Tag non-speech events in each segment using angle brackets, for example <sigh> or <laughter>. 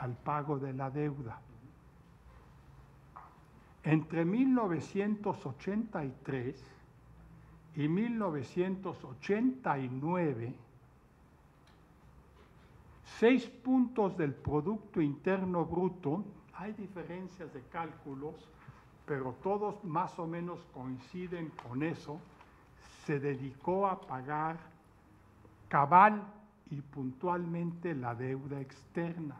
al pago de la deuda. Entre 1983 y 1989, seis puntos del Producto Interno Bruto, hay diferencias de cálculos, pero todos más o menos coinciden con eso, se dedicó a pagar cabal y puntualmente la deuda externa.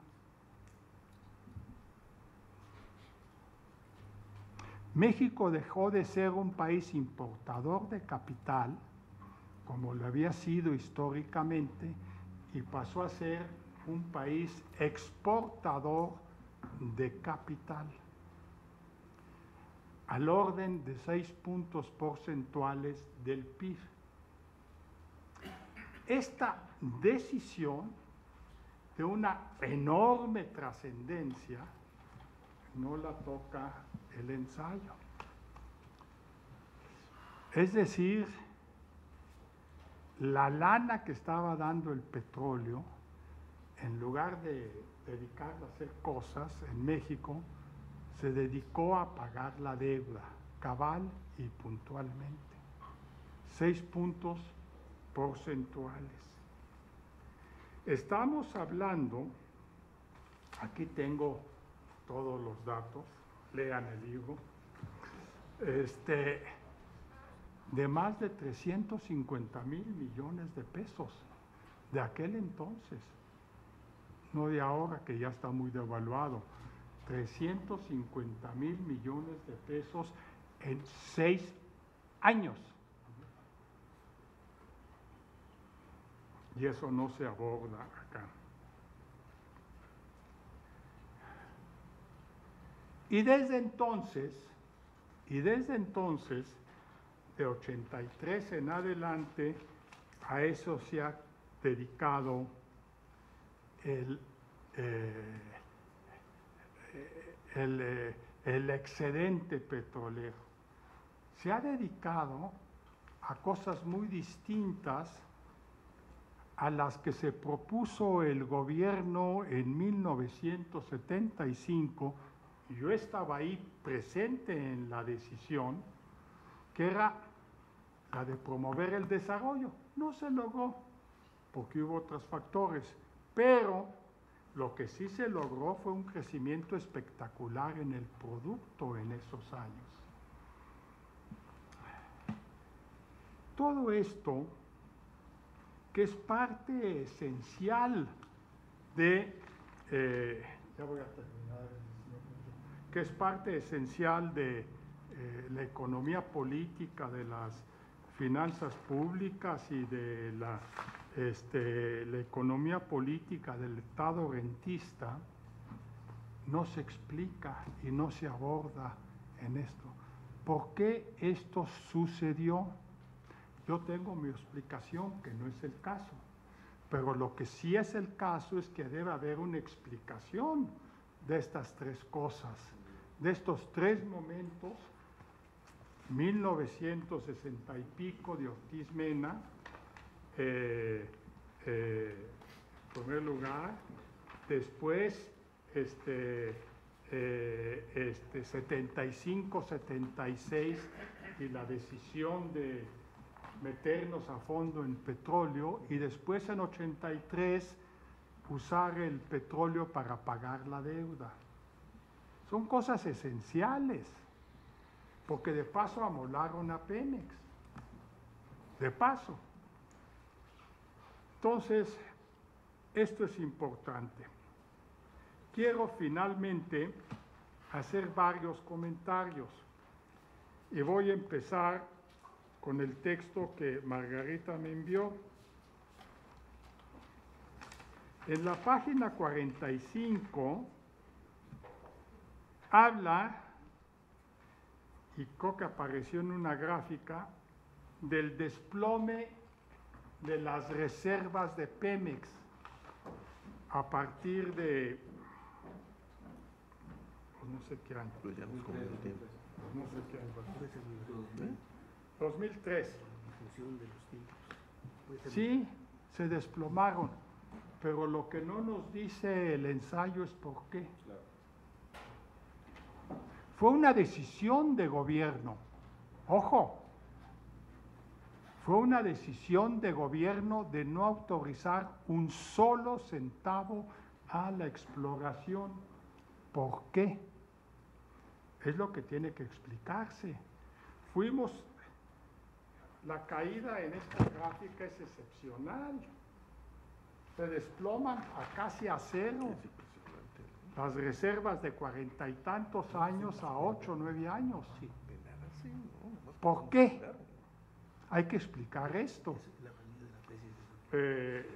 México dejó de ser un país importador de capital, como lo había sido históricamente, y pasó a ser un país exportador de capital, al orden de seis puntos porcentuales del PIB. Esta decisión de una enorme trascendencia no la toca el ensayo. Es decir, la lana que estaba dando el petróleo, en lugar de dedicarla a hacer cosas en México, se dedicó a pagar la deuda, cabal y puntualmente. Seis puntos porcentuales. Estamos hablando, aquí tengo todos los datos, lean el libro, este, de más de 350 mil millones de pesos de aquel entonces, no de ahora que ya está muy devaluado, 350 mil millones de pesos en seis años. Y eso no se aborda acá. Y desde entonces, y desde entonces, de 83 en adelante, a eso se ha dedicado el, eh, eh, el excedente petrolero. Se ha dedicado a cosas muy distintas a las que se propuso el gobierno en 1975 yo estaba ahí presente en la decisión, que era la de promover el desarrollo. No se logró, porque hubo otros factores, pero lo que sí se logró fue un crecimiento espectacular en el producto en esos años. Todo esto, que es parte esencial de, eh, ya voy a terminar que es parte esencial de eh, la economía política, de las finanzas públicas y de la, este, la economía política del Estado rentista, no se explica y no se aborda en esto. ¿Por qué esto sucedió? Yo tengo mi explicación, que no es el caso, pero lo que sí es el caso es que debe haber una explicación de estas tres cosas de estos tres momentos, 1960 y pico de Ortiz Mena, eh, eh, en primer lugar, después este, eh, este 75, 76 y la decisión de meternos a fondo en petróleo y después en 83 usar el petróleo para pagar la deuda. Son cosas esenciales, porque de paso amolaron a Pemex, de paso. Entonces, esto es importante. Quiero finalmente hacer varios comentarios y voy a empezar con el texto que Margarita me envió. En la página 45 habla, y Coca apareció en una gráfica, del desplome de las reservas de Pemex a partir de, pues no sé qué año. Pues ya nos el tiempo. No sé qué año. 2003. Sí, se desplomaron. pero lo que no nos dice el ensayo es por qué. Fue una decisión de gobierno. Ojo, fue una decisión de gobierno de no autorizar un solo centavo a la exploración. ¿Por qué? Es lo que tiene que explicarse. Fuimos, la caída en esta gráfica es excepcional. Se desploman a casi a cero. Las reservas de cuarenta y tantos años a ocho, nueve años. ¿Por qué? Hay que explicar esto. Eh,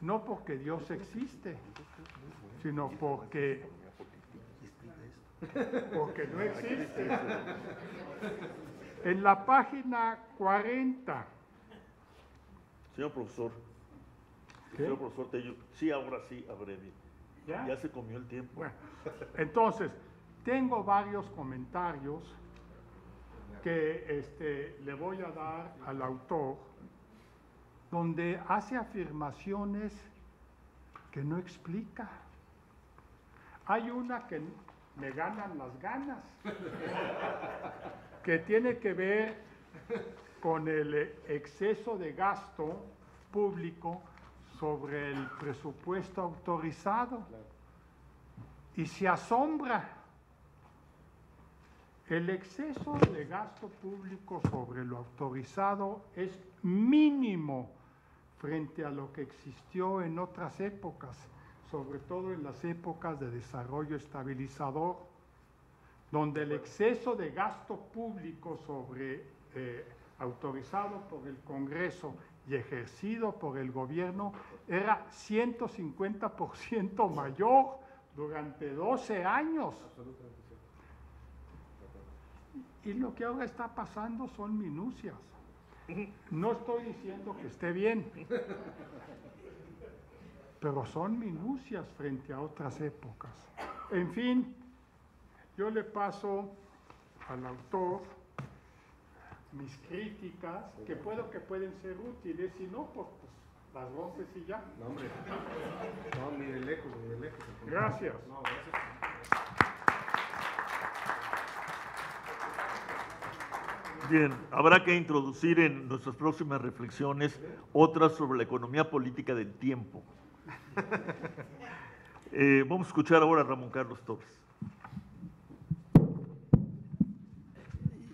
no porque Dios existe, sino porque, porque no existe. En la página 40. Señor profesor, señor profesor Tello, sí, ahora sí, abrevie. ¿Ya? ya se comió el tiempo. Bueno, entonces, tengo varios comentarios que este, le voy a dar al autor, donde hace afirmaciones que no explica. Hay una que me ganan las ganas, que tiene que ver con el exceso de gasto público sobre el presupuesto autorizado. Y se asombra el exceso de gasto público sobre lo autorizado es mínimo frente a lo que existió en otras épocas, sobre todo en las épocas de desarrollo estabilizador, donde el exceso de gasto público sobre eh, autorizado por el Congreso y ejercido por el gobierno era 150% mayor durante 12 años. Y lo que ahora está pasando son minucias. No estoy diciendo que esté bien, pero son minucias frente a otras épocas. En fin, yo le paso al autor mis críticas, que puedo que pueden ser útiles, si no, pues, pues las rompes y ya. No, hombre. No, ni de lejos, ni de lejos. Gracias. No, gracias. Bien, habrá que introducir en nuestras próximas reflexiones otras sobre la economía política del tiempo. <laughs> Eh, vamos a escuchar ahora a Ramón Carlos Torres.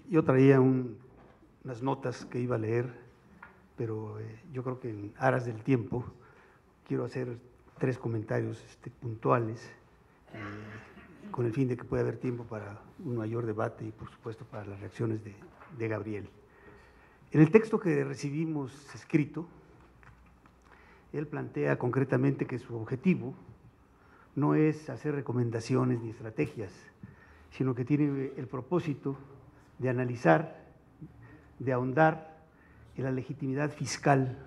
Yo traía unas notas que iba a leer, pero eh, yo creo que en aras del tiempo quiero hacer tres comentarios este, puntuales eh, con el fin de que pueda haber tiempo para un mayor debate y por supuesto para las reacciones de, de Gabriel. En el texto que recibimos escrito, él plantea concretamente que su objetivo no es hacer recomendaciones ni estrategias, sino que tiene el propósito de analizar, de ahondar en la legitimidad fiscal.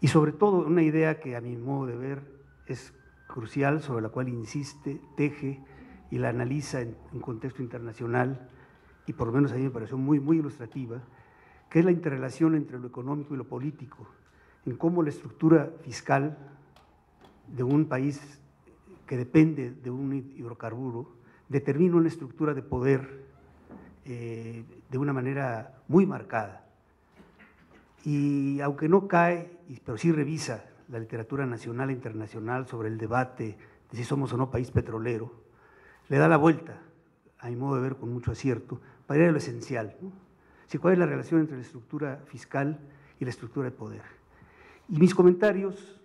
Y sobre todo una idea que a mi modo de ver es crucial, sobre la cual insiste, teje y la analiza en un contexto internacional y por lo menos a mí me pareció muy, muy ilustrativa, que es la interrelación entre lo económico y lo político, en cómo la estructura fiscal de un país que depende de un hidrocarburo determina una estructura de poder eh, de una manera muy marcada. Y aunque no cae, pero sí revisa la literatura nacional e internacional sobre el debate de si somos o no país petrolero, le da la vuelta, a mi modo de ver con mucho acierto, para ir a lo esencial. ¿Cuál es la relación entre la estructura fiscal y la estructura de poder? Y mis comentarios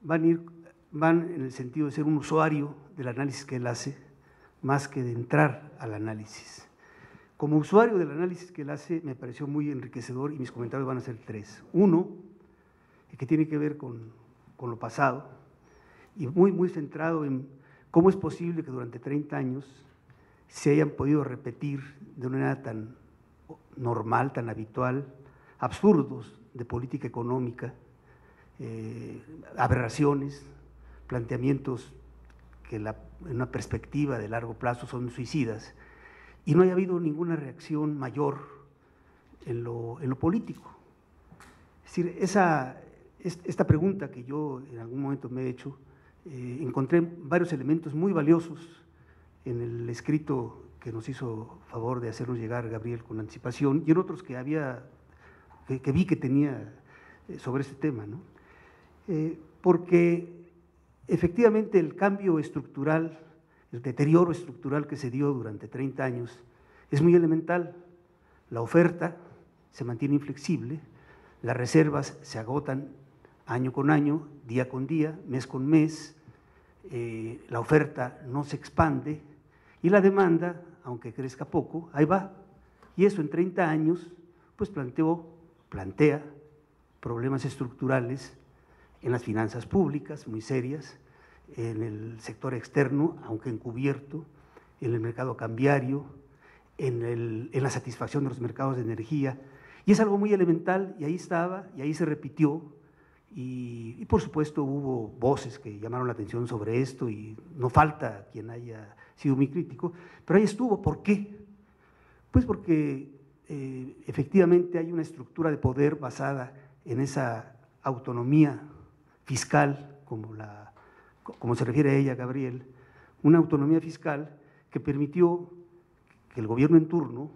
van, ir, van en el sentido de ser un usuario del análisis que él hace, más que de entrar al análisis. Como usuario del análisis que él hace, me pareció muy enriquecedor y mis comentarios van a ser tres. Uno, que tiene que ver con, con lo pasado y muy, muy centrado en cómo es posible que durante 30 años se hayan podido repetir de una manera tan normal, tan habitual, absurdos de política económica, eh, aberraciones, planteamientos que en una perspectiva de largo plazo son suicidas, y no haya habido ninguna reacción mayor en lo, político. Es decir, esa, esta pregunta que yo en algún momento me he hecho, eh, encontré varios elementos muy valiosos en el escrito que nos hizo favor de hacernos llegar Gabriel con anticipación y en otros que había, que, vi que tenía eh, sobre este tema, ¿no? Eh, porque efectivamente el cambio estructural, el deterioro estructural que se dio durante 30 años es muy elemental. La oferta se mantiene inflexible, las reservas se agotan año con año, día con día, mes con mes, eh, la oferta no se expande y la demanda, aunque crezca poco, ahí va. Y eso en 30 años, pues planteó, plantea problemas estructurales en las finanzas públicas muy serias, en el sector externo, aunque encubierto, en el mercado cambiario, en, la satisfacción de los mercados de energía. Y es algo muy elemental y ahí estaba y ahí se repitió. Y, por supuesto hubo voces que llamaron la atención sobre esto y no falta quien haya sido muy crítico, pero ahí estuvo. ¿Por qué? Pues porque eh, efectivamente hay una estructura de poder basada en esa autonomía fiscal, como, la, como se refiere a ella Gabriel, una autonomía fiscal que permitió que el gobierno en turno,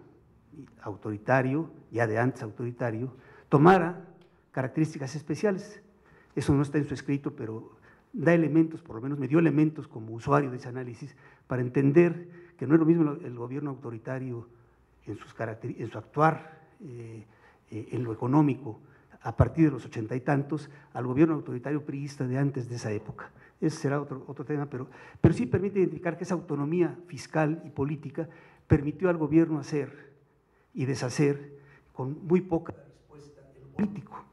autoritario, ya de antes autoritario, tomara características especiales. Eso no está en su escrito, pero da elementos, por lo menos me dio elementos como usuario de ese análisis, para entender que no es lo mismo el gobierno autoritario en, sus en su actuar, eh, eh, en lo económico, a partir de los ochenta y tantos, al gobierno autoritario priista de antes de esa época. Ese será otro, otro tema, pero, pero sí permite identificar que esa autonomía fiscal y política permitió al gobierno hacer y deshacer con muy poca respuesta en lo político.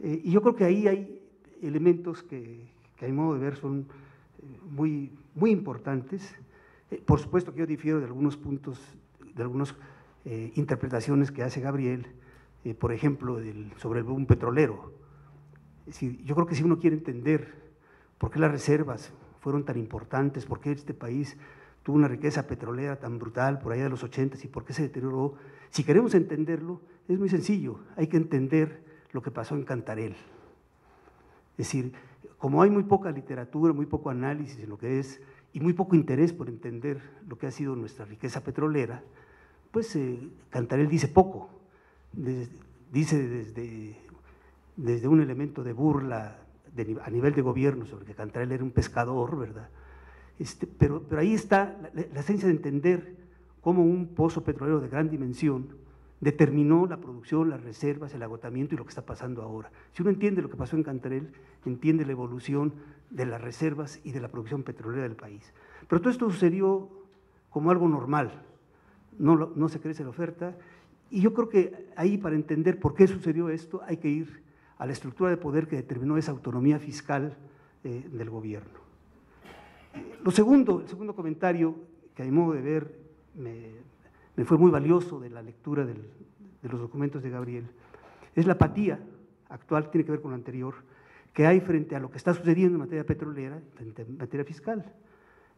Eh, y yo creo que ahí hay elementos que, que a mi modo de ver son eh, muy, muy importantes. Eh, por supuesto que yo difiero de algunos puntos, de algunas interpretaciones que hace Gabriel, por ejemplo, sobre el boom petrolero. yo creo que si uno quiere entender por qué las reservas fueron tan importantes, por qué este país tuvo una riqueza petrolera tan brutal por allá de los 80 y por qué se deterioró. Si queremos entenderlo, es muy sencillo, hay que entender lo que pasó en Cantarel. Es decir, como hay muy poca literatura, muy poco análisis en lo que es y muy poco interés por entender lo que ha sido nuestra riqueza petrolera, pues eh, Cantarel dice poco, dice desde, desde un elemento de burla a nivel de gobierno sobre que Cantarel era un pescador, ¿verdad? Este, pero, pero ahí está la, esencia de entender cómo un pozo petrolero de gran dimensión determinó la producción, las reservas, el agotamiento y lo que está pasando ahora. Si uno entiende lo que pasó en Cantarell, entiende la evolución de las reservas y de la producción petrolera del país. Pero todo esto sucedió como algo normal, no, no se crece la oferta, y yo creo que ahí para entender por qué sucedió esto hay que ir a la estructura de poder que determinó esa autonomía fiscal eh, del gobierno. Lo segundo, el segundo comentario, que a mi modo de ver me, fue muy valioso de la lectura de los documentos de Gabriel, es la apatía actual, tiene que ver con lo anterior, que hay frente a lo que está sucediendo en materia petrolera, en materia fiscal.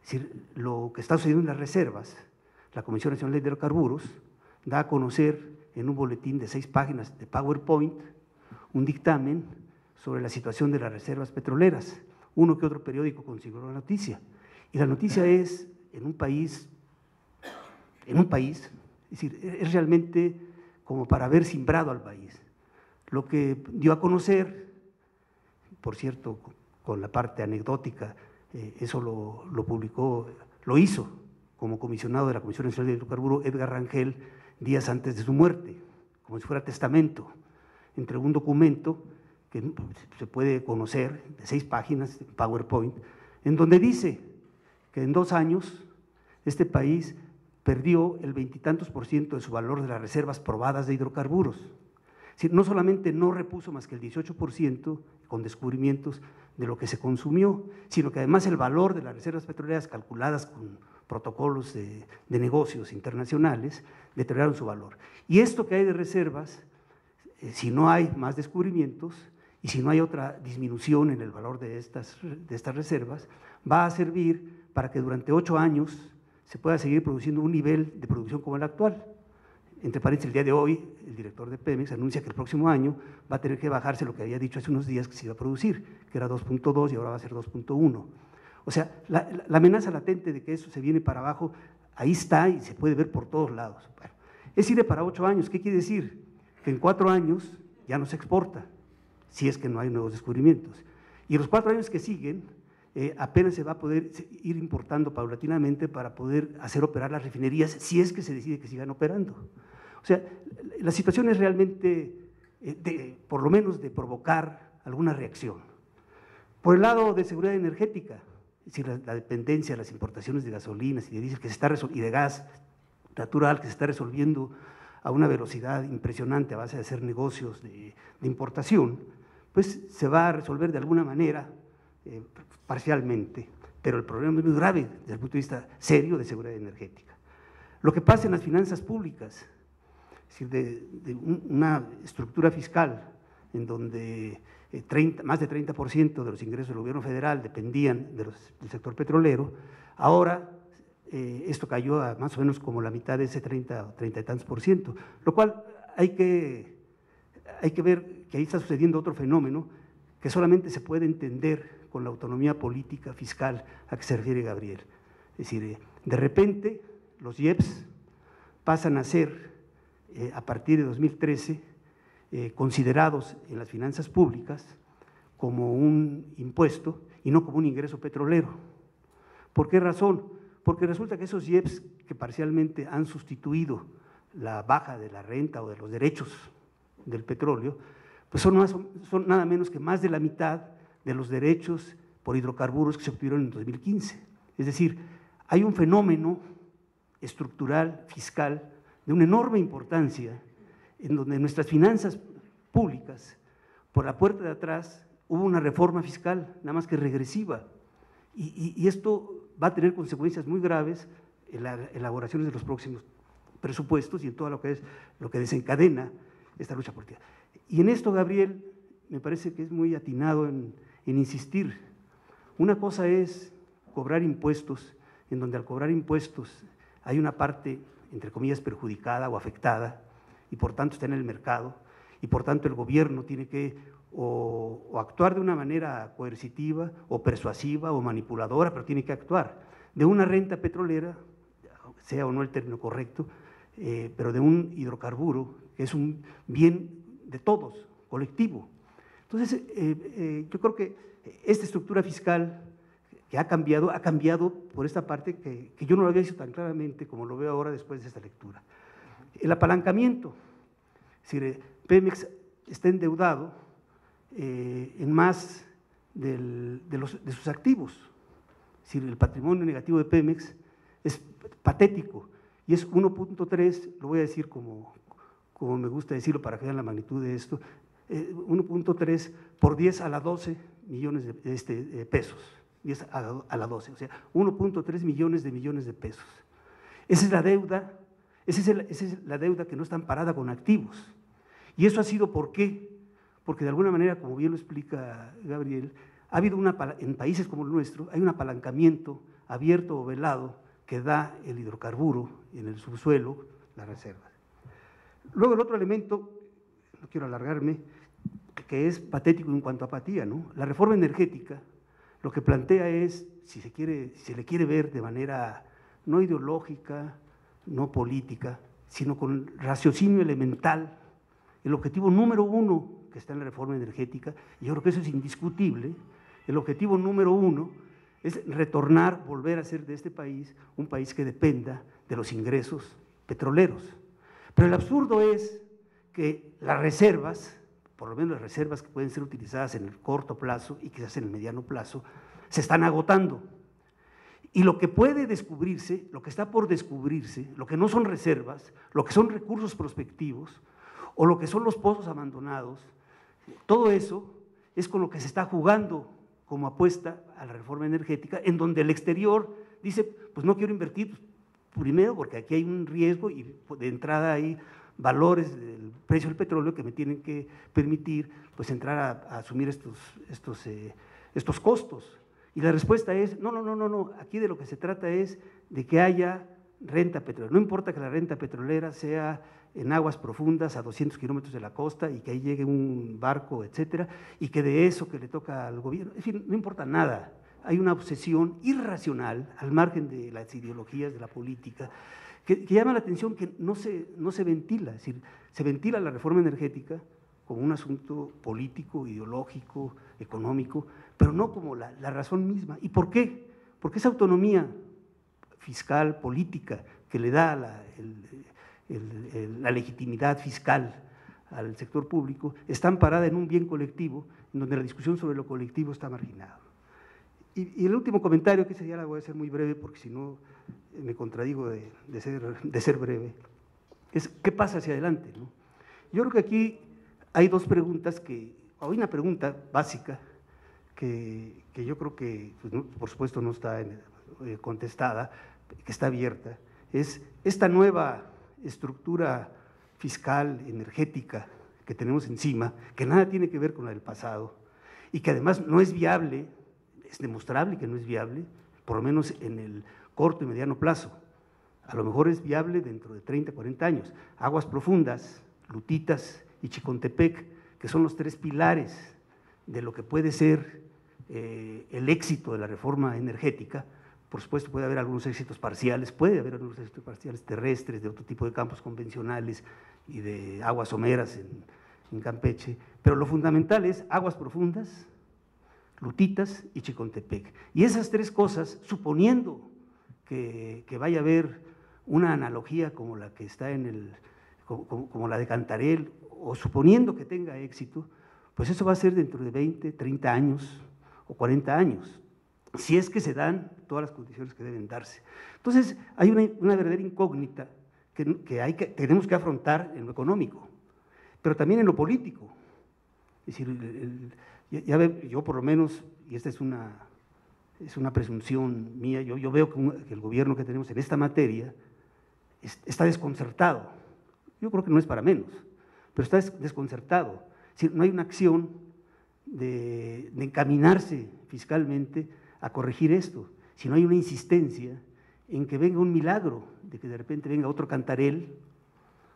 Es decir, lo que está sucediendo en las reservas. La Comisión Nacional de Hidrocarburos da a conocer en un boletín de seis páginas de PowerPoint un dictamen sobre la situación de las reservas petroleras uno que otro periódico consiguió la noticia. Y la noticia es, en un país, en un país, es decir, es realmente como para haber simbrado al país. Lo que dio a conocer, por cierto, con la parte anecdótica, eh, eso lo, lo, publicó, lo hizo como comisionado de la Comisión Nacional de Hidrocarburos Edgar Rangel días antes de su muerte, como si fuera testamento, entre un documento que se puede conocer, de seis páginas, de PowerPoint, en donde dice que en dos años este país perdió el veintitantos por ciento de su valor de las reservas probadas de hidrocarburos. no solamente no repuso más que el 18 por ciento con descubrimientos de lo que se consumió, sino que además el valor de las reservas petroleras calculadas con protocolos de, de negocios internacionales deterioraron su valor. Y esto que hay de reservas, eh, si no hay más descubrimientos, y si no hay otra disminución en el valor de estas, de estas reservas, va a servir para que durante ocho años se pueda seguir produciendo un nivel de producción como el actual. entre paréntesis, el día de hoy, el director de Pemex anuncia que el próximo año va a tener que bajarse lo que había dicho hace unos días que se iba a producir, que era 2.2 y ahora va a ser 2.1. O sea, la, amenaza latente de que eso se viene para abajo, ahí está y se puede ver por todos lados. es ir para ocho años. ¿Qué quiere decir? Que en cuatro años ya no se exporta, si es que no hay nuevos descubrimientos. Y los cuatro años que siguen, eh, apenas se va a poder ir importando paulatinamente para poder hacer operar las refinerías, si es que se decide que sigan operando. O sea, la situación es realmente, eh, por lo menos, de provocar alguna reacción. Por el lado de seguridad energética, es decir, la, dependencia de las importaciones de gasolinas y de diésel que se gas natural que se está resolviendo a una velocidad impresionante a base de hacer negocios de, importación, pues se va a resolver de alguna manera, eh, parcialmente, pero el problema es muy grave desde el punto de vista serio de seguridad energética. Lo que pasa en las finanzas públicas, es decir, de, una estructura fiscal en donde 30, eh, más de 30% de los ingresos del gobierno federal dependían del sector petrolero, ahora eh, esto cayó a más o menos como la mitad de ese 30, 30 y tantos por ciento, lo cual hay que, hay que ver que ahí está sucediendo otro fenómeno que solamente se puede entender con la autonomía política fiscal a que se refiere Gabriel. Es decir, eh, de repente los IEPS pasan a ser a partir de 2013 eh, considerados en las finanzas públicas como un impuesto y no como un ingreso petrolero. ¿Por qué razón? Porque resulta que esos IEPS que parcialmente han sustituido la baja de la renta o de los derechos del petróleo, pues son, son nada menos que más de la mitad de los derechos por hidrocarburos que se obtuvieron en 2015. Es decir, hay un fenómeno estructural, fiscal, de una enorme importancia, en donde nuestras finanzas públicas, por la puerta de atrás, hubo una reforma fiscal, nada más que regresiva. Y, esto va a tener consecuencias muy graves en las elaboraciones de los próximos presupuestos y en todo lo que es lo que desencadena esta lucha política. Y en esto, Gabriel, me parece que es muy atinado en, en insistir. Una cosa es cobrar impuestos, en donde al cobrar impuestos hay una parte entre comillas, perjudicada o afectada y por tanto está en el mercado y por tanto el gobierno tiene que o, actuar de una manera coercitiva o persuasiva o manipuladora, pero tiene que actuar. De una renta petrolera, sea o no el término correcto, eh, pero de un hidrocarburo, que es un bien de todos, colectivo. Entonces, eh, eh, yo creo que esta estructura fiscal que ha cambiado, ha cambiado por esta parte que, yo no lo había visto tan claramente como lo veo ahora después de esta lectura. El apalancamiento, es decir, Pemex está endeudado eh, en más de, sus activos. Es el patrimonio negativo de Pemex es patético y es 1.3, lo voy a decir como, como me gusta decirlo para que vean la magnitud de esto, 1.3 eh, por 10 a la 12 millones de, este, pesos y es a, la 12, o sea, 1.3 millones de millones de pesos. Esa es la deuda, esa es, la deuda que no está amparada con activos. Y eso ha sido por qué? Porque de alguna manera, como bien lo explica Gabriel, ha habido una, en países como el nuestro, hay un apalancamiento abierto o velado que da el hidrocarburo en el subsuelo, las reservas. Luego el otro elemento, no quiero alargarme, que es patético en cuanto a apatía, ¿no? La reforma energética lo que plantea es, si se, quiere, si se le quiere ver de manera no ideológica, no política, sino con raciocinio elemental, el objetivo número uno que está en la reforma energética, y yo creo que eso es indiscutible, el objetivo número uno es retornar, volver a ser de este país un país que dependa de los ingresos petroleros. Pero el absurdo es que las reservas por lo menos las reservas que pueden ser utilizadas en el corto plazo y quizás en el mediano plazo, se están agotando. Y lo que puede descubrirse, lo que está por descubrirse, lo que no son reservas, lo que son recursos prospectivos o lo que son los pozos abandonados, todo eso es con lo que se está jugando como apuesta a la reforma energética, en donde el exterior dice, pues no quiero invertir, primero porque aquí hay un riesgo y de entrada hay valores del precio del petróleo que me tienen que permitir pues entrar a, asumir estos, estos, eh, estos costos. Y la respuesta es, no, no, no, no, no, aquí de lo que se trata es de que haya renta petrolera. No importa que la renta petrolera sea en aguas profundas a 200 kilómetros de la costa y que ahí llegue un barco, etcétera, y que de eso que le toca al gobierno, en fin, no importa nada. Hay una obsesión irracional, al margen de las ideologías de la política, que, llama la atención que no se, no se ventila, es decir, se ventila la reforma energética como un asunto político, ideológico, económico, pero no como la, la razón misma. ¿Y por qué? Porque esa autonomía fiscal, política, que le da la, legitimidad fiscal al sector público, está amparada en un bien colectivo, en donde la discusión sobre lo colectivo está marginado. Y, el último comentario, que ese ya la voy a hacer muy breve, porque si no eh, me contradigo de, ser, de ser breve, es qué pasa hacia adelante. Yo creo que aquí hay dos preguntas que, hay una pregunta básica que, que yo creo que, pues, por supuesto, no está eh, contestada, que está abierta, es esta nueva estructura fiscal, energética que tenemos encima, que nada tiene que ver con la del pasado y que además no es viable, es demostrable que no es viable, por lo menos en el corto y mediano plazo. A lo mejor es viable dentro de 30, 40 años. Aguas profundas, Lutitas y Chicontepec, que son los tres pilares de lo que puede ser eh, el éxito de la reforma energética, por supuesto, puede haber algunos éxitos parciales, puede haber algunos éxitos parciales terrestres, de otro tipo de campos convencionales y de aguas someras en, Campeche, pero lo fundamental es aguas profundas, Lutitas y Chicontepec. Y esas tres cosas, suponiendo que, vaya a haber una analogía como la que está en el, como, como, la de Cantarel, o suponiendo que tenga éxito, pues eso va a ser dentro de 20, 30 años o 40 años si es que se dan todas las condiciones que deben darse. Entonces, hay una, verdadera incógnita que, tenemos que afrontar en lo económico, pero también en lo político. Es decir, yo por lo menos, y esta es una, es una presunción mía, yo veo que, el gobierno que tenemos en esta materia está desconcertado. Yo creo que no es para menos, pero está desconcertado. No hay una acción de, encaminarse fiscalmente a corregir esto, si no hay una insistencia en que venga un milagro, de que de repente venga otro cantarel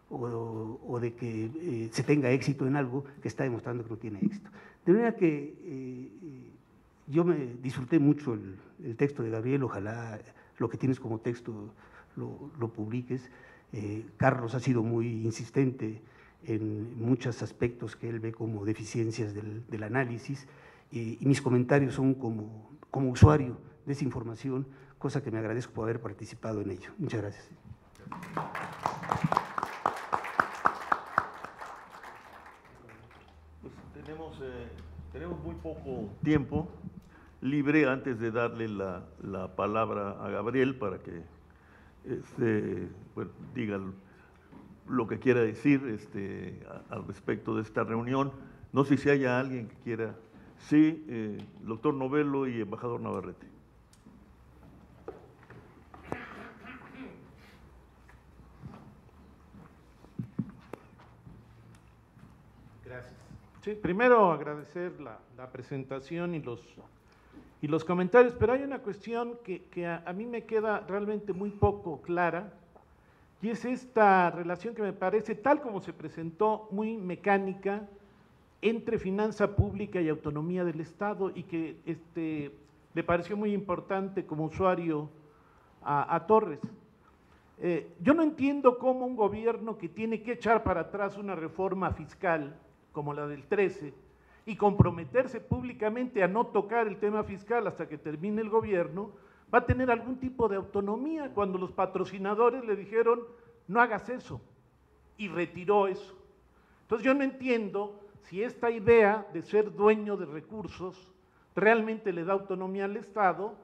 o, de que eh, se tenga éxito en algo que está demostrando que no tiene éxito. De manera que eh, yo me disfruté mucho el, texto de Gabriel, ojalá lo que tienes como texto lo, publiques. Eh, Carlos ha sido muy insistente en muchos aspectos que él ve como deficiencias del, análisis y mis comentarios son como como usuario de esa información, cosa que me agradezco por haber participado en ello. Muchas gracias. Pues tenemos, eh, tenemos muy poco tiempo libre antes de darle la, la palabra a Gabriel para que este, diga lo que quiera decir este, al respecto de esta reunión. No sé si haya alguien que quiera Sí, eh, doctor Novelo y embajador Navarrete. Gracias. Sí, primero agradecer la, presentación y los, y los comentarios, pero hay una cuestión que, a, a mí me queda realmente muy poco clara, y es esta relación que me parece, tal como se presentó, muy mecánica, entre finanza pública y autonomía del Estado y que este, le pareció muy importante como usuario a, Torres. Eh, yo no entiendo cómo un gobierno que tiene que echar para atrás una reforma fiscal como la del 13 y comprometerse públicamente a no tocar el tema fiscal hasta que termine el gobierno, va a tener algún tipo de autonomía cuando los patrocinadores le dijeron no hagas eso y retiró eso. Entonces yo no entiendo si esta idea de ser dueño de recursos realmente le da autonomía al Estado,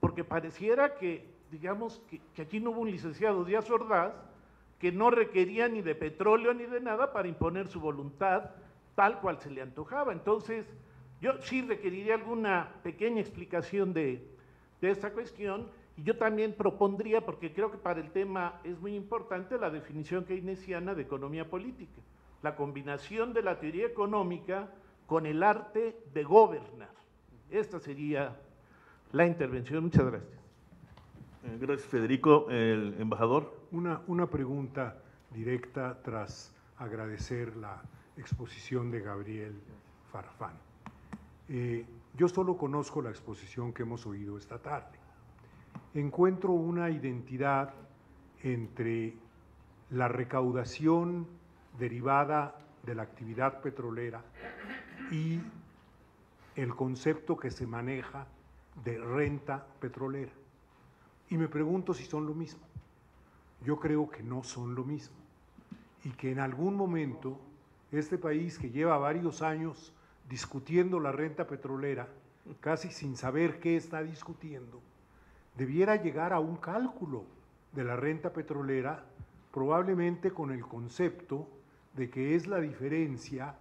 porque pareciera que, digamos, que, aquí no hubo un licenciado Díaz Ordaz que no requería ni de petróleo ni de nada para imponer su voluntad tal cual se le antojaba. Entonces, yo sí requeriría alguna pequeña explicación de, de esta cuestión y yo también propondría, porque creo que para el tema es muy importante, la definición keynesiana de economía política la combinación de la teoría económica con el arte de gobernar. Esta sería la intervención. Muchas gracias. Eh, gracias, Federico. El embajador. Una, una pregunta. directa tras agradecer la exposición de Gabriel Farfán. Eh, yo solo conozco la exposición que hemos oído esta tarde. Encuentro una identidad entre la recaudación derivada de la actividad petrolera y el concepto que se maneja de renta petrolera. Y me pregunto si son lo mismo. Yo creo que no son lo mismo. Y que en algún momento este país que lleva varios años discutiendo la renta petrolera, casi sin saber qué está discutiendo, debiera llegar a un cálculo de la renta petrolera, probablemente con el concepto de que es la diferencia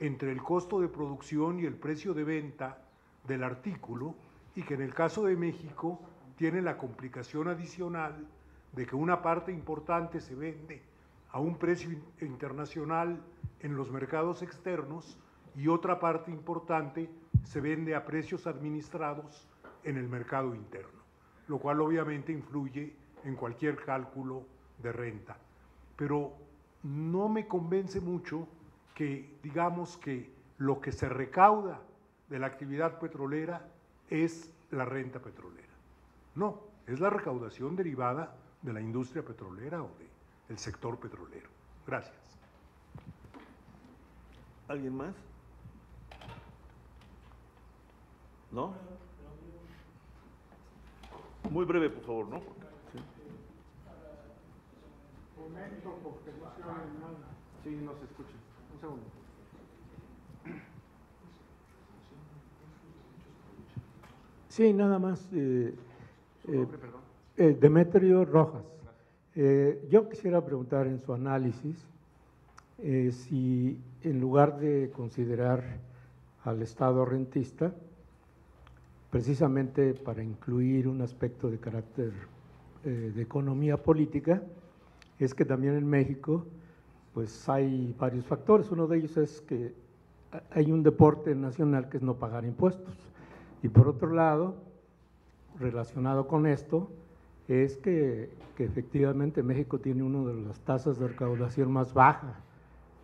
entre el costo de producción y el precio de venta del artículo y que en el caso de México tiene la complicación adicional de que una parte importante se vende a un precio internacional en los mercados externos y otra parte importante se vende a precios administrados en el mercado interno, lo cual obviamente influye en cualquier cálculo de renta. Pero no me convence mucho que digamos que lo que se recauda de la actividad petrolera es la renta petrolera. No, es la recaudación derivada de la industria petrolera o del sector petrolero. Gracias. ¿Alguien más? ¿No? Muy breve, por favor, ¿no? Sí. Sí, no se escucha. Un segundo. Sí, nada más. Eh, eh, eh, Demetrio Rojas. Eh, yo quisiera preguntar en su análisis eh, si en lugar de considerar al Estado rentista, precisamente para incluir un aspecto de carácter eh, de economía política, es que también en México pues hay varios factores. Uno de ellos es que hay un deporte nacional que es no pagar impuestos. Y por otro lado, relacionado con esto, es que, que efectivamente México tiene una de las tasas de recaudación más bajas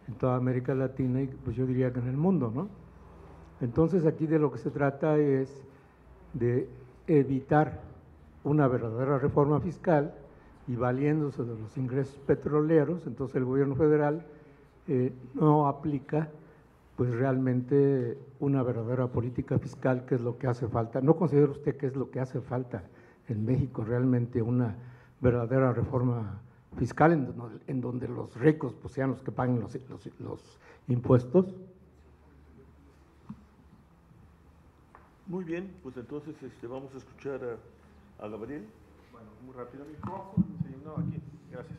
en toda América Latina y pues yo diría que en el mundo, ¿no? Entonces aquí de lo que se trata es de evitar una verdadera reforma fiscal y valiéndose de los ingresos petroleros, entonces el gobierno federal eh, no aplica pues realmente una verdadera política fiscal, que es lo que hace falta. ¿No considera usted que es lo que hace falta en México realmente una verdadera reforma fiscal en, donde los ricos pues, sean los que paguen los, los, impuestos. Muy bien, pues entonces este, vamos a escuchar a, Gabriel. Bueno, muy rápido. Micrófono. Sí, no, aquí. Gracias.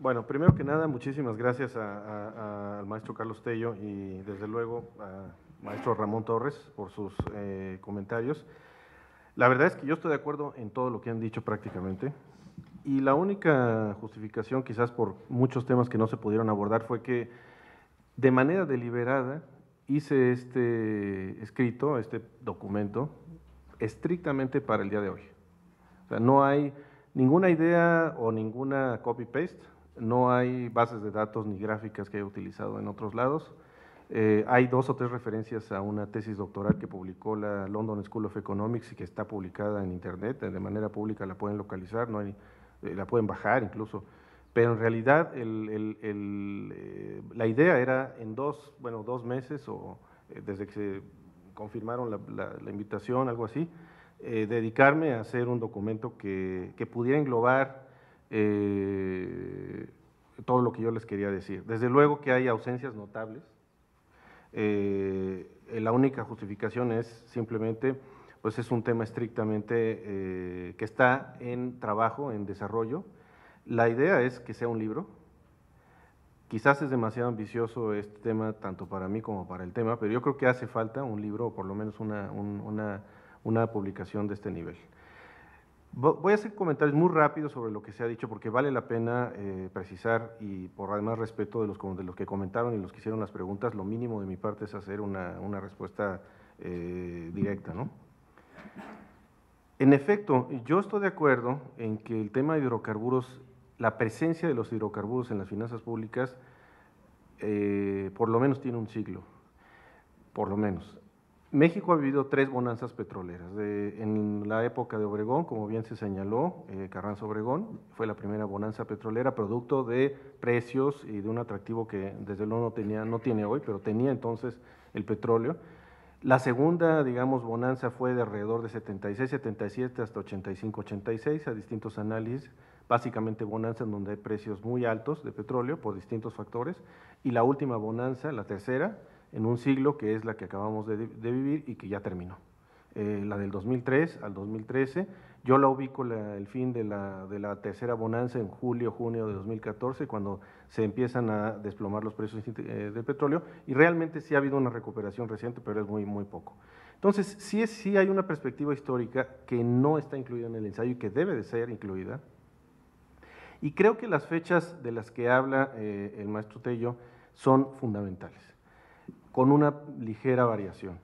Bueno, primero que nada, muchísimas gracias al maestro Carlos Tello y desde luego al maestro Ramón Torres por sus eh, comentarios. La verdad es que yo estoy de acuerdo en todo lo que han dicho prácticamente. Y la única justificación, quizás por muchos temas que no se pudieron abordar, fue que de manera deliberada hice este escrito, este documento, estrictamente para el día de hoy. O sea, no hay ninguna idea o ninguna copy-paste, no hay bases de datos ni gráficas que haya utilizado en otros lados. Eh, hay dos o tres referencias a una tesis doctoral que publicó la London School of Economics y que está publicada en Internet, de manera pública la pueden localizar, no hay eh, la pueden bajar incluso. Pero en realidad eh, la idea era en dos, bueno, dos meses o eh, desde que se confirmaron la, invitación, algo así, dedicarme a hacer un documento que, que pudiera englobar todo lo que yo les quería decir. Desde luego que hay ausencias notables. la única justificación es simplemente pues es un tema estrictamente eh, que está en trabajo, en desarrollo. La idea es que sea un libro. Quizás es demasiado ambicioso este tema, tanto para mí como para el tema, pero yo creo que hace falta un libro o por lo menos una, una, publicación de este nivel. Voy a hacer comentarios muy rápidos sobre lo que se ha dicho porque vale la pena eh, precisar y por además respeto de los, de los que comentaron y los que hicieron las preguntas, lo mínimo de mi parte es hacer una, respuesta eh, directa, ¿no? En efecto, yo estoy de acuerdo en que el tema de hidrocarburos la presencia de los hidrocarburos en las finanzas públicas eh, por lo menos tiene un siglo, por lo menos. México ha vivido tres bonanzas petroleras. en la época de Obregón, como bien se señaló, eh, Carranza Obregón fue la primera bonanza petrolera, producto de precios y de un atractivo que desde luego no, tenía, no tiene hoy, pero tenía entonces el petróleo. La segunda, digamos, bonanza fue de alrededor de 76, 77 hasta 85, 86, a distintos análisis, básicamente bonanza en donde hay precios muy altos de petróleo por distintos factores. Y la última bonanza, la tercera, en un siglo que es la que acabamos de, vivir y que ya terminó. Eh, la del 2003 al 2013, yo la ubico el fin de la, tercera bonanza en julio, junio de 2014, cuando se empiezan a desplomar los precios eh, del petróleo, y realmente sí ha habido una recuperación reciente, pero es muy, muy poco. Entonces, sí, sí hay una perspectiva histórica que no está incluida en el ensayo y que debe de ser incluida. Y creo que las fechas de las que habla eh, el maestro Tello son fundamentales con una ligera variación.